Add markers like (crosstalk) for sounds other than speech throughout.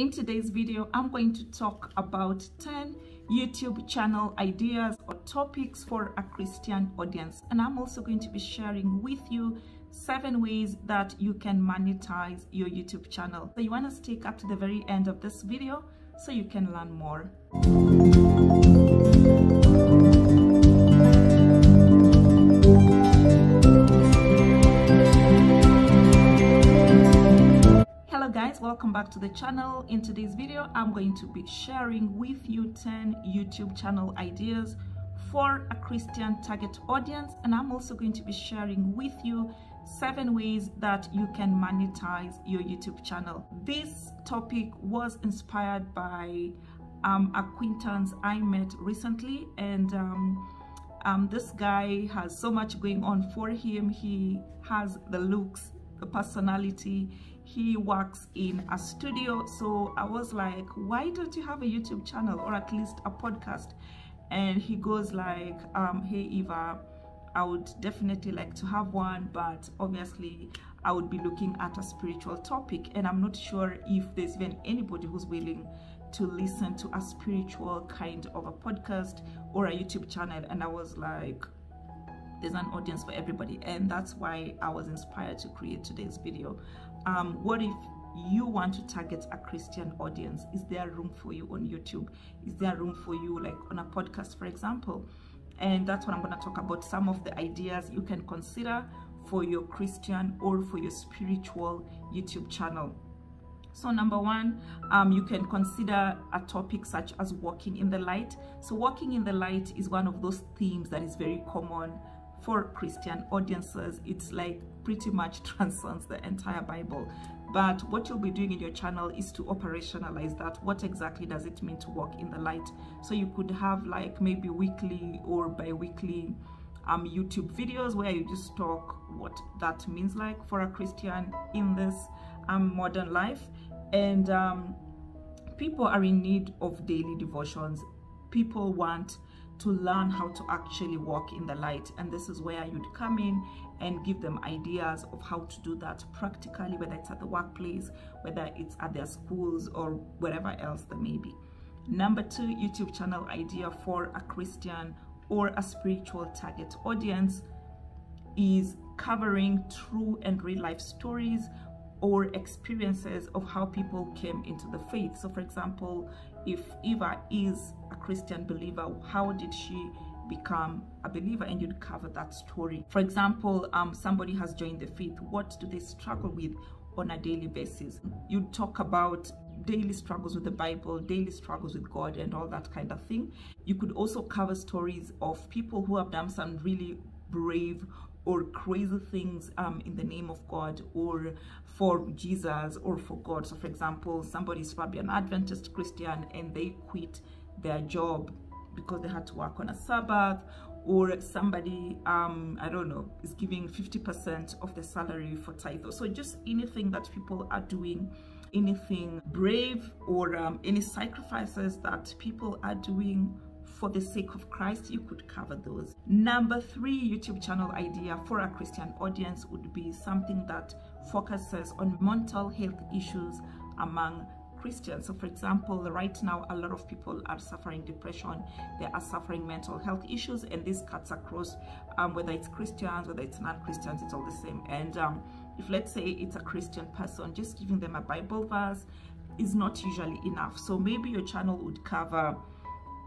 In today's video, I'm going to talk about 10 YouTube channel ideas or topics for a Christian audience. And I'm also going to be sharing with you seven ways that you can monetize your YouTube channel. So you want to stick up to the very end of this video so you can learn more. Welcome back to the channel. In today's video i'm going to be sharing with you 10 youtube channel ideas for a christian target audience and i'm also going to be sharing with you seven ways that you can monetize your youtube channel. This topic was inspired by um, acquaintance i met recently and um, um, this guy has so much going on for him. He has the looks the personality he works in a studio. So i was like why don't you have a youtube channel or at least a podcast? And he goes like um, hey eva i would definitely like to have one but obviously i would be looking at a spiritual topic. And i'm not sure if there's even anybody who's willing to listen to a spiritual kind of a podcast or a youtube channel. And i was like there's an audience for everybody. And that's why i was inspired to create today's video um, what if you want to target a Christian audience? Is there room for you on YouTube? Is there room for you like on a podcast, for example? And that's what I'm going to talk about some of the ideas you can consider for your Christian or for your spiritual YouTube channel. So number one, um, you can consider a topic such as walking in the light. So walking in the light is one of those themes that is very common for Christian audiences. It's like pretty much (laughs) transcends the entire Bible. But what you'll be doing in your channel is to operationalize that. What exactly does it mean to walk in the light? So you could have like maybe weekly or bi-weekly um, YouTube videos where you just talk what that means like for a Christian in this um, modern life. And um, people are in need of daily devotions. People want to learn how to actually walk in the light and this is where you'd come in and give them ideas of how to do that practically whether it's at the workplace whether it's at their schools or wherever else there may be number two youtube channel idea for a christian or a spiritual target audience is covering true and real life stories or experiences of how people came into the faith. So for example, if Eva is a Christian believer, how did she become a believer and you'd cover that story. For example, um, somebody has joined the faith. What do they struggle with on a daily basis? You'd talk about daily struggles with the Bible, daily struggles with God and all that kind of thing. You could also cover stories of people who have done some really brave or crazy things um, in the name of God or for Jesus or for God. So for example, somebody is probably an Adventist Christian and they quit their job because they had to work on a Sabbath or somebody, um, I don't know, is giving 50% of the salary for tithe. So just anything that people are doing, anything brave or um, any sacrifices that people are doing for the sake of Christ, you could cover those. Number three YouTube channel idea for a Christian audience would be something that focuses on mental health issues among Christians. So for example, right now, a lot of people are suffering depression, they are suffering mental health issues, and this cuts across um, whether it's Christians, whether it's non-Christians, it's all the same. And um, if let's say it's a Christian person, just giving them a Bible verse is not usually enough. So maybe your channel would cover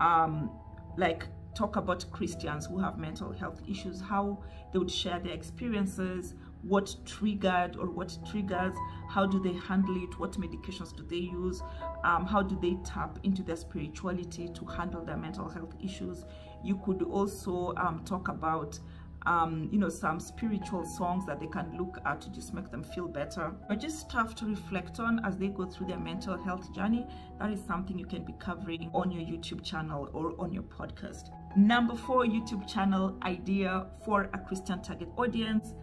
um, like talk about Christians who have mental health issues, how they would share their experiences, what triggered or what triggers, how do they handle it, what medications do they use, um, how do they tap into their spirituality to handle their mental health issues. You could also um, talk about um, you know, some spiritual songs that they can look at to just make them feel better, or just stuff to reflect on as they go through their mental health journey. That is something you can be covering on your YouTube channel or on your podcast. Number four YouTube channel idea for a Christian target audience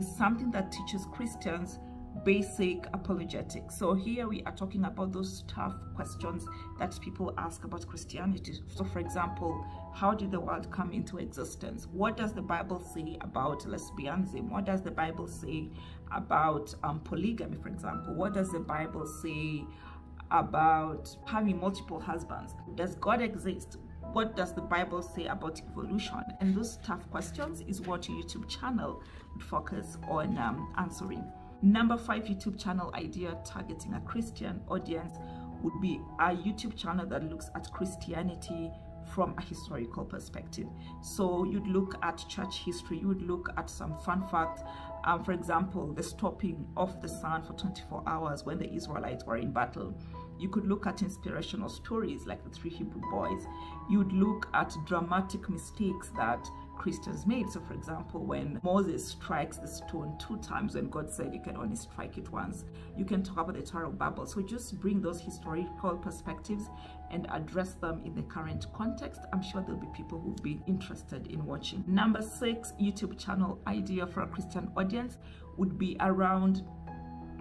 is something that teaches Christians basic apologetics. So here we are talking about those tough questions that people ask about Christianity. So for example, how did the world come into existence? What does the Bible say about lesbianism? What does the Bible say about um, polygamy, for example? What does the Bible say about having multiple husbands. Does God exist? What does the Bible say about evolution? And those tough questions is what your YouTube channel would focus on um, answering. Number five YouTube channel idea targeting a Christian audience would be a YouTube channel that looks at Christianity from a historical perspective. So you'd look at church history, you would look at some fun facts. Um, for example, the stopping of the sun for 24 hours when the Israelites were in battle. You could look at inspirational stories like the three Hebrew boys. You'd look at dramatic mistakes that Christians made. So for example, when Moses strikes the stone two times when God said you can only strike it once, you can talk about the Tower of Babel. So just bring those historical perspectives and address them in the current context. I'm sure there'll be people who'll be interested in watching. Number six, YouTube channel idea for a Christian audience would be around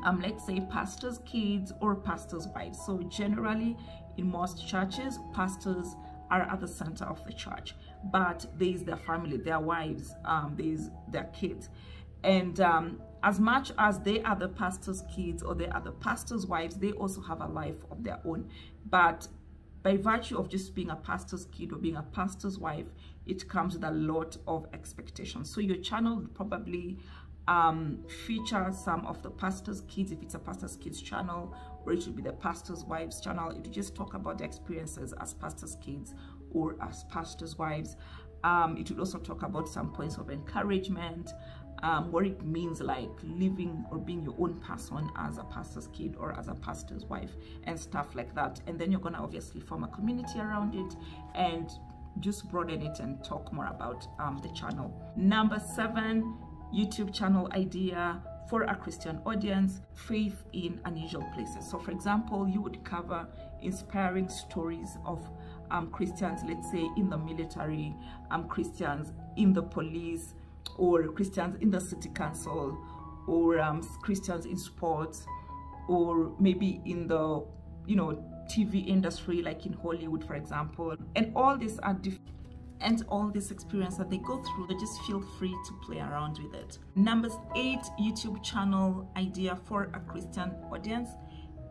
um, let's say pastors' kids or pastors' wives. So generally in most churches, pastors are at the center of the church, but there is their family, their wives, um, there is their kids. And um, as much as they are the pastor's kids or they are the pastor's wives, they also have a life of their own. But by virtue of just being a pastor's kid or being a pastor's wife, it comes with a lot of expectations. So your channel probably um, feature some of the pastor's kids, if it's a pastor's kids channel, or it should be the pastor's wives channel. It would just talk about the experiences as pastor's kids or as pastor's wives. Um, it would also talk about some points of encouragement, um, what it means like living or being your own person as a pastor's kid or as a pastor's wife and stuff like that. And then you're gonna obviously form a community around it and just broaden it and talk more about um, the channel. Number seven, YouTube channel idea for a Christian audience, faith in unusual places. So for example, you would cover inspiring stories of um, Christians, let's say in the military, um, Christians in the police, or Christians in the city council, or um, Christians in sports, or maybe in the, you know, TV industry, like in Hollywood, for example. And all these are different and all this experience that they go through, they just feel free to play around with it. Number eight YouTube channel idea for a Christian audience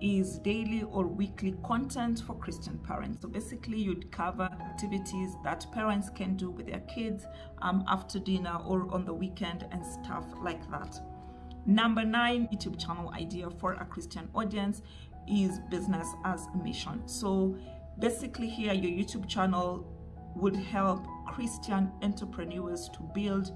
is daily or weekly content for Christian parents. So basically you'd cover activities that parents can do with their kids um, after dinner or on the weekend and stuff like that. Number nine YouTube channel idea for a Christian audience is business as a mission. So basically here your YouTube channel would help Christian entrepreneurs to build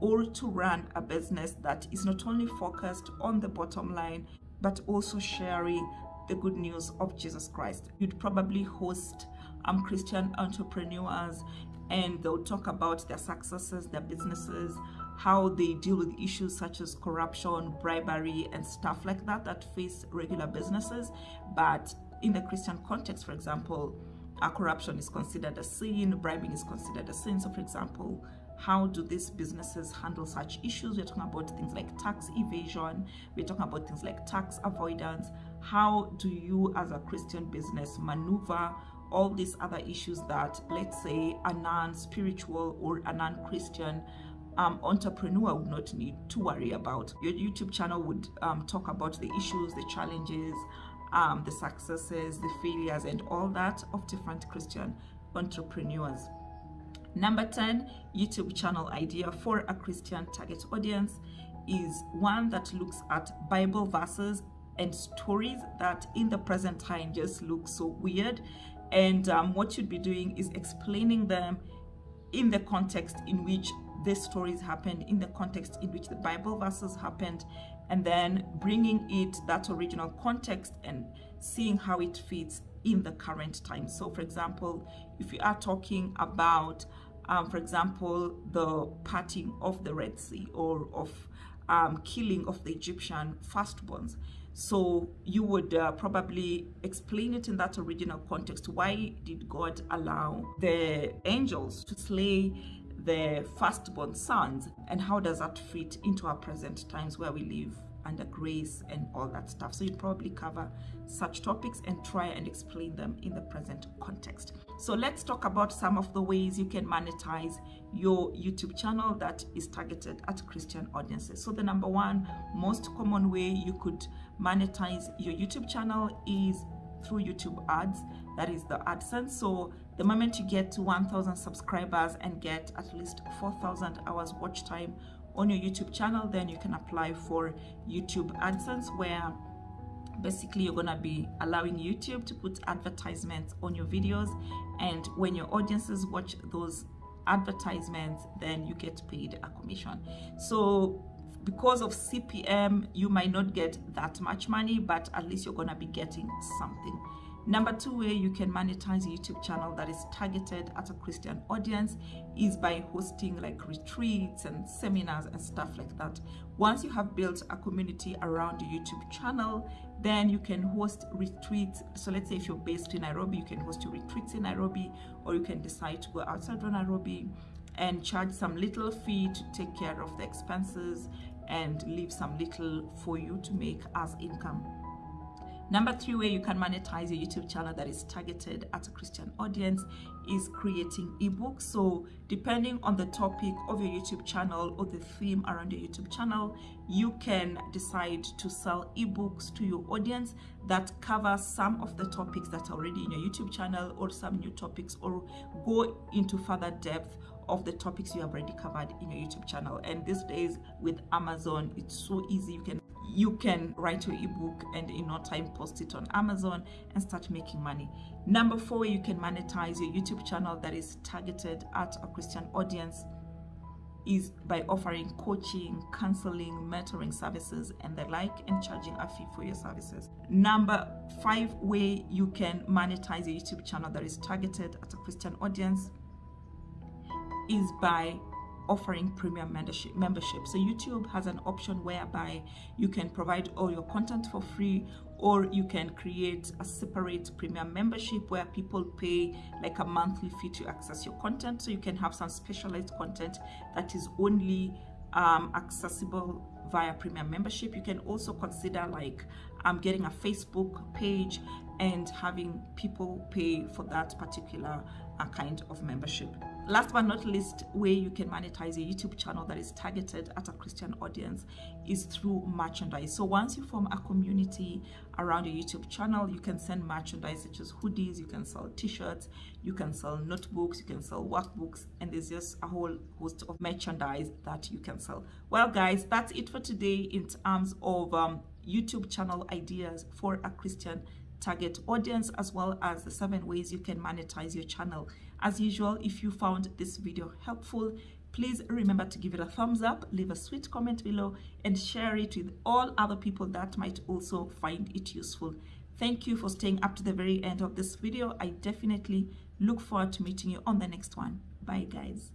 or to run a business that is not only focused on the bottom line, but also sharing the good news of Jesus Christ. You'd probably host um, Christian entrepreneurs and they'll talk about their successes, their businesses, how they deal with issues such as corruption, bribery, and stuff like that that face regular businesses. But in the Christian context, for example, corruption is considered a sin, bribing is considered a sin. So for example, how do these businesses handle such issues? We're talking about things like tax evasion, we're talking about things like tax avoidance. How do you as a Christian business maneuver all these other issues that let's say a non-spiritual or a non-Christian um, entrepreneur would not need to worry about. Your YouTube channel would um, talk about the issues, the challenges, um, the successes, the failures, and all that of different Christian entrepreneurs. Number 10, YouTube channel idea for a Christian target audience is one that looks at Bible verses and stories that in the present time just look so weird. And um, what you'd be doing is explaining them in the context in which these stories happened, in the context in which the Bible verses happened, and then bringing it that original context and seeing how it fits in the current time. So for example, if you are talking about, um, for example, the parting of the Red Sea or of um, killing of the Egyptian firstborns, so you would uh, probably explain it in that original context. Why did God allow the angels to slay the firstborn sons and how does that fit into our present times where we live under grace and all that stuff? So you'd probably cover such topics and try and explain them in the present context. So let's talk about some of the ways you can monetize your youtube channel that is targeted at christian audiences. So the number one most common way you could monetize your youtube channel is through YouTube ads, that is the AdSense. So the moment you get to 1,000 subscribers and get at least 4,000 hours watch time on your YouTube channel, then you can apply for YouTube AdSense where basically you're gonna be allowing YouTube to put advertisements on your videos. And when your audiences watch those advertisements then you get paid a commission. So because of CPM you might not get that much money but at least you're gonna be getting something Number two way you can monetize a YouTube channel that is targeted at a Christian audience is by hosting like retreats and seminars and stuff like that. Once you have built a community around your YouTube channel, then you can host retreats. So let's say if you're based in Nairobi, you can host your retreats in Nairobi, or you can decide to go outside of Nairobi and charge some little fee to take care of the expenses and leave some little for you to make as income. Number three way you can monetize your YouTube channel that is targeted at a Christian audience is creating ebooks. So depending on the topic of your YouTube channel or the theme around your YouTube channel, you can decide to sell ebooks to your audience that cover some of the topics that are already in your YouTube channel or some new topics or go into further depth of the topics you have already covered in your YouTube channel. And these days with Amazon, it's so easy. You can you can write your ebook and in no time post it on Amazon and start making money. Number four, you can monetize your YouTube channel that is targeted at a Christian audience is by offering coaching, counseling, mentoring services and the like and charging a fee for your services. Number five way you can monetize a YouTube channel that is targeted at a Christian audience is by offering premium membership membership. So youtube has an option whereby you can provide all your content for free or you can create a separate premium membership where people pay like a monthly fee to access your content. So you can have some specialized content that is only um, accessible via premium membership. You can also consider like um, getting a facebook page and having people pay for that particular uh, kind of membership. Last but not least way you can monetize a youtube channel that is targeted at a christian audience is through merchandise. So once you form a community around your youtube channel you can send merchandise such as hoodies you can sell t-shirts you can sell notebooks you can sell workbooks and there's just a whole host of merchandise that you can sell. Well guys that's it for today in terms of um, youtube channel ideas for a christian target audience as well as the seven ways you can monetize your channel as usual, if you found this video helpful, please remember to give it a thumbs up, leave a sweet comment below, and share it with all other people that might also find it useful. Thank you for staying up to the very end of this video. I definitely look forward to meeting you on the next one. Bye, guys.